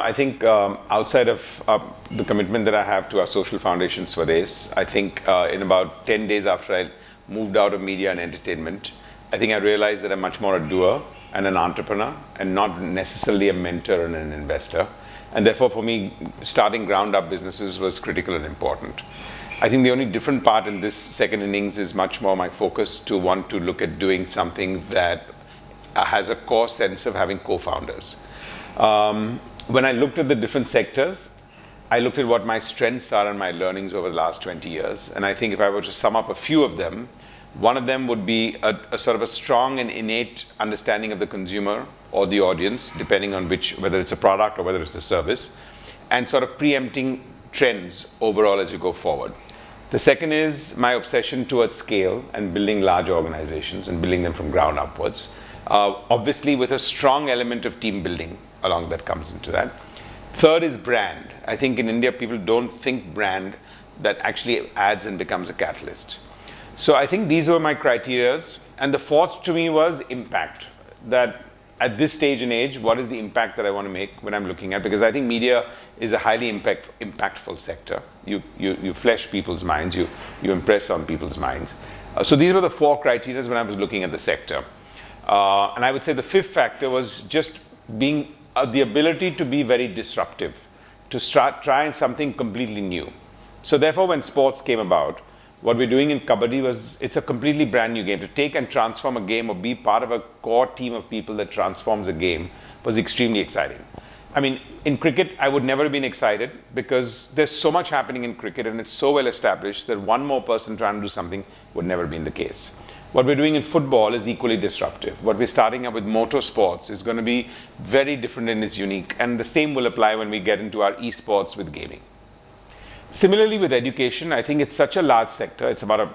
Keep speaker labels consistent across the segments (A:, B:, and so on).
A: I think um, outside of uh, the commitment that I have to our social foundation, Swades, I think uh, in about 10 days after I moved out of media and entertainment, I think I realized that I'm much more a doer and an entrepreneur and not necessarily a mentor and an investor. And therefore, for me, starting ground up businesses was critical and important. I think the only different part in this second innings is much more my focus to want to look at doing something that has a core sense of having co-founders. Um, when I looked at the different sectors, I looked at what my strengths are and my learnings over the last 20 years. And I think if I were to sum up a few of them, one of them would be a, a, sort of a strong and innate understanding of the consumer or the audience, depending on which, whether it's a product or whether it's a service, and sort of preempting trends overall as you go forward. The second is my obsession towards scale and building large organizations and building them from ground upwards. Uh, obviously, with a strong element of team building along that comes into that. Third is brand. I think in India, people don't think brand that actually adds and becomes a catalyst. So I think these were my criterias. And the fourth to me was impact. That at this stage and age, what is the impact that I want to make when I'm looking at? Because I think media is a highly impact, impactful sector. You, you, you flesh people's minds, you, you impress on people's minds. Uh, so these were the four criteria when I was looking at the sector. Uh, and I would say the fifth factor was just being uh, the ability to be very disruptive, to start trying something completely new. So therefore, when sports came about, what we're doing in Kabaddi was, it's a completely brand new game. To take and transform a game or be part of a core team of people that transforms a game was extremely exciting. I mean, in cricket, I would never have been excited because there's so much happening in cricket and it's so well established that one more person trying to do something would never have been the case. What we're doing in football is equally disruptive. What we're starting up with motorsports is going to be very different and is unique. And the same will apply when we get into our esports with gaming. Similarly with education, I think it's such a large sector. It's about a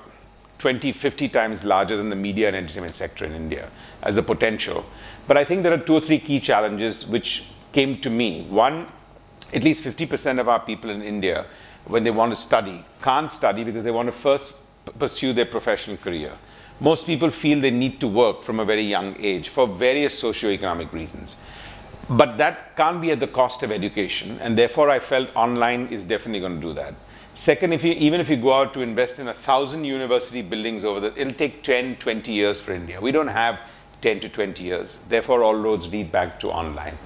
A: 20, 50 times larger than the media and entertainment sector in India as a potential. But I think there are two or three key challenges which came to me. One, at least 50% of our people in India, when they want to study, can't study because they want to first pursue their professional career most people feel they need to work from a very young age for various socio-economic reasons. But that can't be at the cost of education, and therefore I felt online is definitely going to do that. Second, if you, even if you go out to invest in a thousand university buildings over there, it'll take 10, 20 years for India. We don't have 10 to 20 years. Therefore, all roads lead back to online.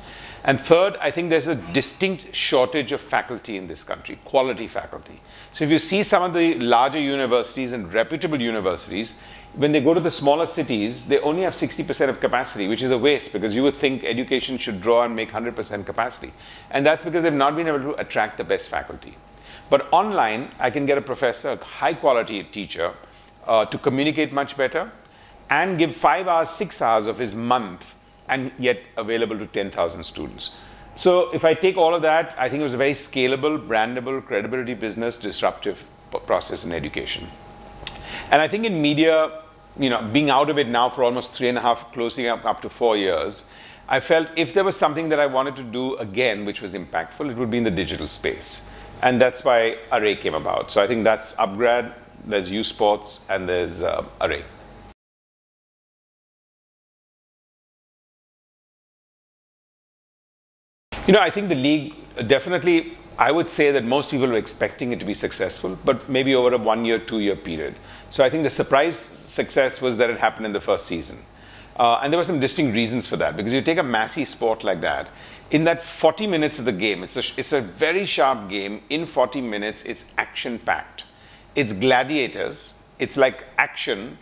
A: And third, I think there's a distinct shortage of faculty in this country, quality faculty. So if you see some of the larger universities and reputable universities, when they go to the smaller cities, they only have 60% of capacity, which is a waste because you would think education should draw and make 100% capacity. And that's because they've not been able to attract the best faculty. But online, I can get a professor, a high quality teacher, uh, to communicate much better and give five hours, six hours of his month and yet available to 10,000 students. So if I take all of that, I think it was a very scalable, brandable, credibility business, disruptive process in education. And I think in media, you know, being out of it now for almost three and a half, closing up, up to four years, I felt if there was something that I wanted to do again, which was impactful, it would be in the digital space. And that's why Arré came about. So I think that's Upgrad, there's U Sports, and there's uh, Arré. You know, I think the league definitely, I would say that most people were expecting it to be successful, but maybe over a one year, two year period. So I think the surprise success was that it happened in the first season. Uh, and there were some distinct reasons for that because you take a massy sport like that, in that 40 minutes of the game, it's a, it's a very sharp game. In 40 minutes, it's action packed. It's gladiators. It's like action,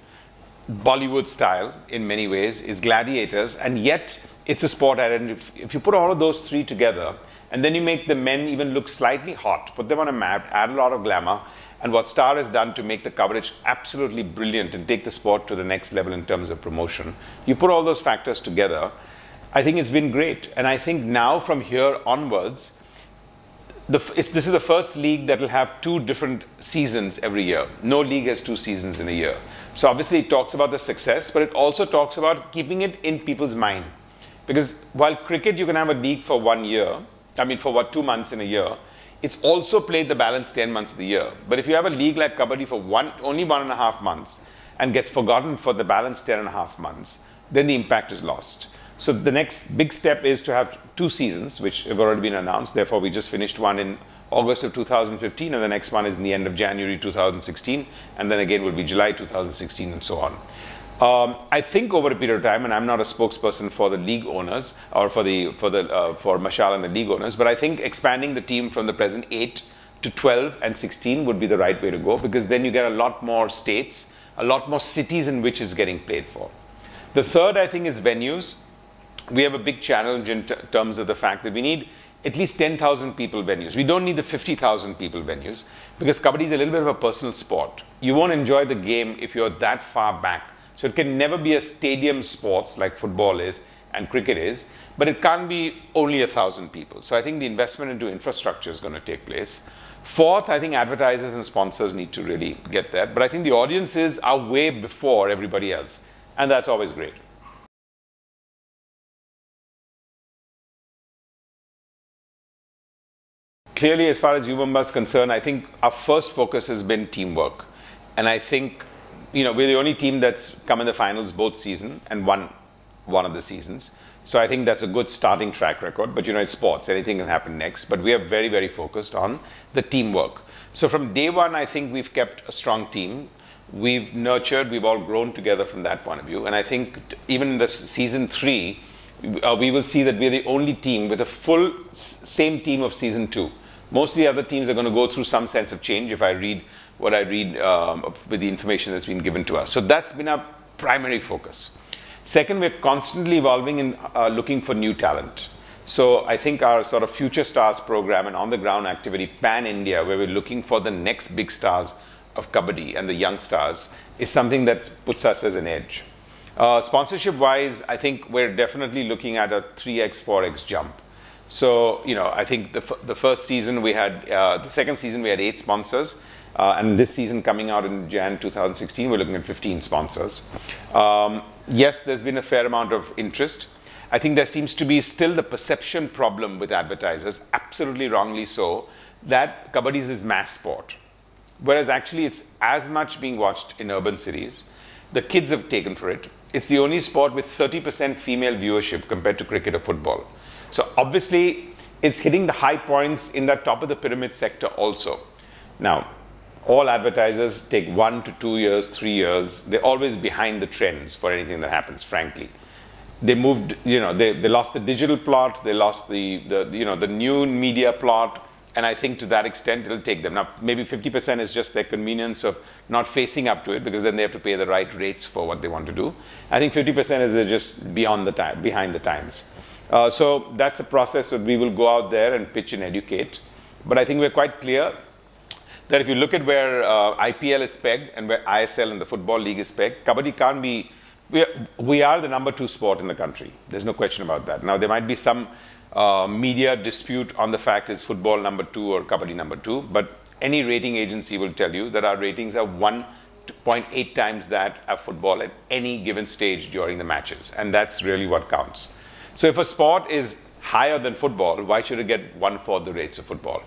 A: Bollywood style in many ways, is gladiators. And yet, it's a sport identity. If you put all of those three together, and then you make the men even look slightly hot, put them on a map, add a lot of glamour, and what Star has done to make the coverage absolutely brilliant and take the sport to the next level in terms of promotion. You put all those factors together, I think it's been great. And I think now from here onwards, the, this is the first league that will have two different seasons every year. No league has two seasons in a year. So obviously it talks about the success, but it also talks about keeping it in people's mind. Because while cricket, you can have a league for one year, I mean, for what, two months in a year, it's also played the balance 10 months of the year. But if you have a league like Kabaddi for one, only one and a half months and gets forgotten for the balance 10 and a half months, then the impact is lost. So the next big step is to have two seasons, which have already been announced. Therefore, we just finished one in August of 2015, and the next one is in the end of January 2016, and then again will be July 2016, and so on. Um, I think over a period of time, and I'm not a spokesperson for the league owners or for the for the uh, for Mashal and the league owners, but I think expanding the team from the present eight to 12 and 16 would be the right way to go because then you get a lot more states, a lot more cities in which it's getting played for. The third, I think, is venues. We have a big challenge in terms of the fact that we need at least 10,000 people venues. We don't need the 50,000 people venues because kabaddi is a little bit of a personal sport. You won't enjoy the game if you're that far back so it can never be a stadium sports like football is and cricket is, but it can't be only a thousand people. So I think the investment into infrastructure is going to take place. Fourth, I think advertisers and sponsors need to really get that. But I think the audiences are way before everybody else. And that's always great. Clearly, as far as U Mumba is concerned, I think our first focus has been teamwork. And I think you know, we're the only team that's come in the finals both season and won one of the seasons. So I think that's a good starting track record. But you know, it's sports; anything can happen next. But we are very, very focused on the teamwork. So from day one, I think we've kept a strong team. We've nurtured, we've all grown together from that point of view. And I think even in the season three, uh, we will see that we're the only team with a full same team of season two. Most of the other teams are going to go through some sense of change. If I read what I read um, with the information that's been given to us. So that's been our primary focus. Second, we're constantly evolving and uh, looking for new talent. So I think our sort of Future Stars program and on the ground activity, Pan India, where we're looking for the next big stars of Kabaddi and the young stars, is something that puts us as an edge. Uh, sponsorship wise, I think we're definitely looking at a 3x, 4x jump. So, you know, I think the, the first season we had, uh, the second season we had eight sponsors. Uh, and this season coming out in Jan 2016, we're looking at 15 sponsors. Um, yes, there's been a fair amount of interest. I think there seems to be still the perception problem with advertisers, absolutely wrongly so, that kabaddi is mass sport. Whereas actually it's as much being watched in urban cities. The kids have taken for it. It's the only sport with 30% female viewership compared to cricket or football. So obviously it's hitting the high points in the top of the pyramid sector also. Now, all advertisers take one to two years, three years. They're always behind the trends for anything that happens, frankly. They moved, you know, they, they lost the digital plot, they lost the, the, you know, the new media plot, and I think to that extent it'll take them. Now, maybe 50% is just their convenience of not facing up to it because then they have to pay the right rates for what they want to do. I think 50% is they're just beyond the time, behind the times. Uh, so that's a process that we will go out there and pitch and educate. But I think we're quite clear that if you look at where uh, IPL is pegged and where ISL and the Football League is pegged, Kabaddi can't be, we are, we are the number two sport in the country. There's no question about that. Now, there might be some uh, media dispute on the fact is football number two or Kabaddi number two, but any rating agency will tell you that our ratings are 1.8 times that of football at any given stage during the matches. And that's really what counts. So if a sport is higher than football, why should it get one-fourth the rates of football?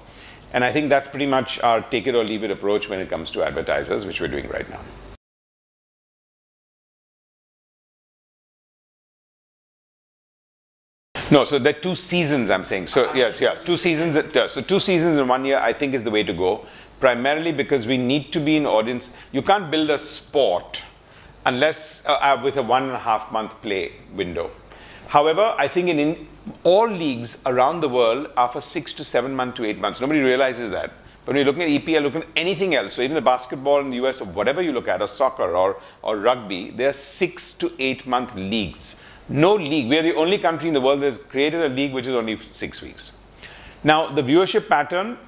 A: And I think that's pretty much our take it or leave it approach when it comes to advertisers, which we're doing right now. No, so there are two seasons I'm saying. So yeah, yeah, two seasons. So two seasons in one year I think is the way to go. Primarily because we need to be in audience. You can't build a sport unless uh, uh with a one and a half month play window. However, I think in, in, all leagues around the world are for six to seven months to eight months. Nobody realizes that. But when you're looking at EPL, looking at anything else, so even the basketball in the US or whatever you look at, or soccer or, or rugby, there are six to eight month leagues. No league. We are the only country in the world that has created a league which is only six weeks. Now, the viewership pattern,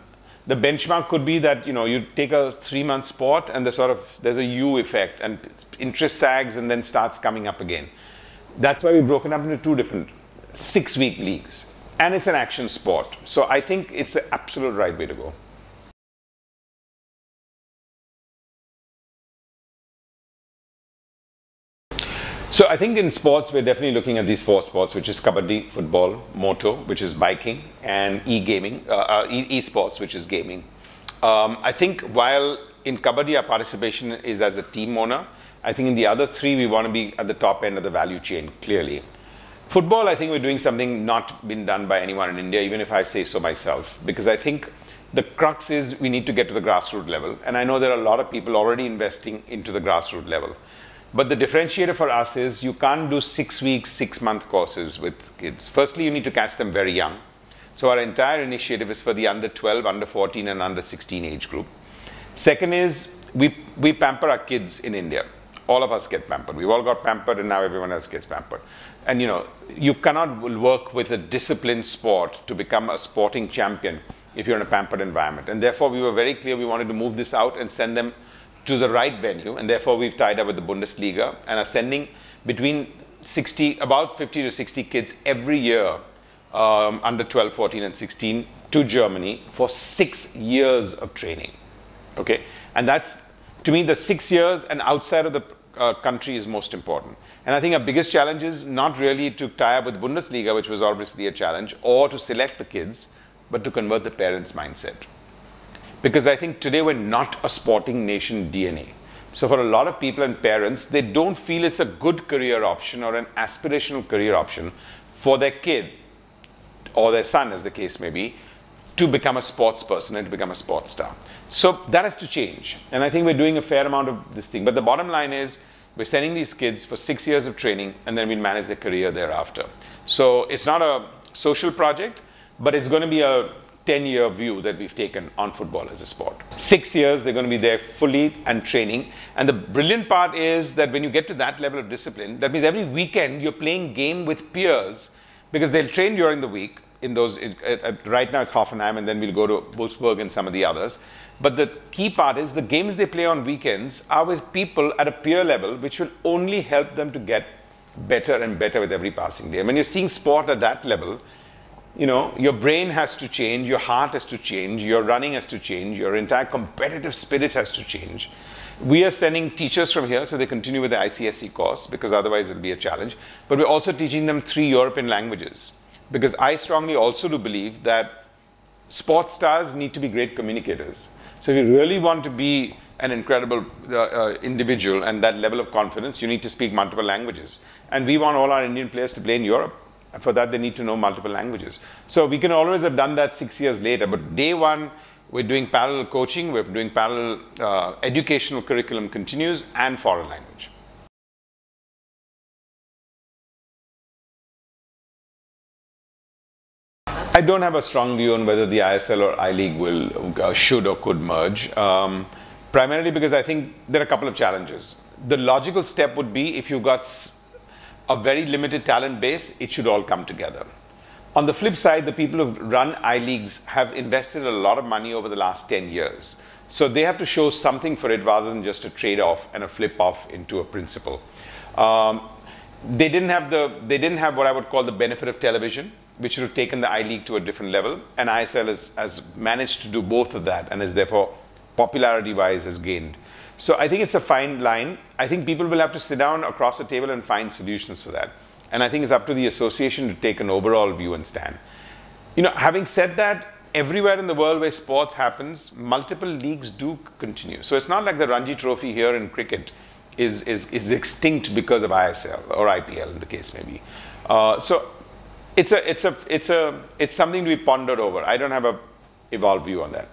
A: the benchmark could be that you know you take a three month sport and the sort of there's a U effect and interest sags and then starts coming up again. That's why we've broken up into two different six week leagues. And it's an action sport. So I think it's the absolute right way to go. So I think in sports, we're definitely looking at these four sports, which is kabaddi, football, moto, which is biking, and e-gaming, uh, uh, e-sports, which is gaming. Um, I think while in kabaddi, our participation is as a team owner, I think in the other three, we want to be at the top end of the value chain, clearly. Football, I think we're doing something not been done by anyone in India, even if I say so myself, because I think the crux is we need to get to the grassroots level. And I know there are a lot of people already investing into the grassroots level. But the differentiator for us is you can't do six weeks, six month courses with kids. Firstly, you need to catch them very young. So our entire initiative is for the under 12, under 14, and under 16 age group. Second is we, we pamper our kids in India. All of us get pampered. We've all got pampered, and now everyone else gets pampered. And you know, you cannot work with a disciplined sport to become a sporting champion if you're in a pampered environment. And therefore, we were very clear we wanted to move this out and send them to the right venue. And therefore, we've tied up with the Bundesliga and are sending between 60, about 50 to 60 kids every year um, under 12, 14, and 16 to Germany for six years of training. Okay, and that's to me the six years and outside of the uh, country is most important. And I think our biggest challenge is not really to tie up with Bundesliga, which was obviously a challenge, or to select the kids, but to convert the parents' mindset. Because I think today we're not a sporting nation DNA. So for a lot of people and parents, they don't feel it's a good career option or an aspirational career option for their kid or their son, as the case may be, to become a sports person and to become a sports star. So that has to change. And I think we're doing a fair amount of this thing. But the bottom line is we're sending these kids for six years of training and then we'll manage their career thereafter. So it's not a social project, but it's going to be a 10 year view that we've taken on football as a sport. Six years, they're going to be there fully and training. And the brilliant part is that when you get to that level of discipline, that means every weekend you're playing game with peers because they'll train during the week in those, right now it's Hoffenheim and then we'll go to Wolfsburg and some of the others. But the key part is the games they play on weekends are with people at a peer level, which will only help them to get better and better with every passing day. And when you're seeing sport at that level, you know, your brain has to change, your heart has to change, your running has to change, your entire competitive spirit has to change. We are sending teachers from here so they continue with the ICSE course because otherwise it'll be a challenge. But we're also teaching them three European languages because I strongly also do believe that sports stars need to be great communicators. So if you really want to be an incredible uh, uh, individual and that level of confidence, you need to speak multiple languages. And we want all our Indian players to play in Europe. For that, they need to know multiple languages. So we can always have done that six years later. But day one, we're doing parallel coaching, we're doing parallel uh, educational curriculum continues and foreign language. Don't have a strong view on whether the ISL or I League will, uh, should or could merge. Um, primarily because I think there are a couple of challenges. The logical step would be if you've got a very limited talent base, it should all come together. On the flip side, the people who run I leagues have invested a lot of money over the last 10 years. So they have to show something for it rather than just a trade off and a flip off into a principle. Um, they didn't have the they didn't have what I would call the benefit of television, which would have taken the I League to a different level. And ISL has, has managed to do both of that and is therefore popularity wise has gained. So I think it's a fine line. I think people will have to sit down across the table and find solutions for that. And I think it's up to the association to take an overall view and stand. You know, having said that, everywhere in the world where sports happens, multiple leagues do continue. So it's not like the Ranji Trophy here in cricket is, is, is extinct because of ISL or IPL in the case maybe. Uh, so it's a, it's a, it's a, it's something to be pondered over. I don't have a evolved view on that.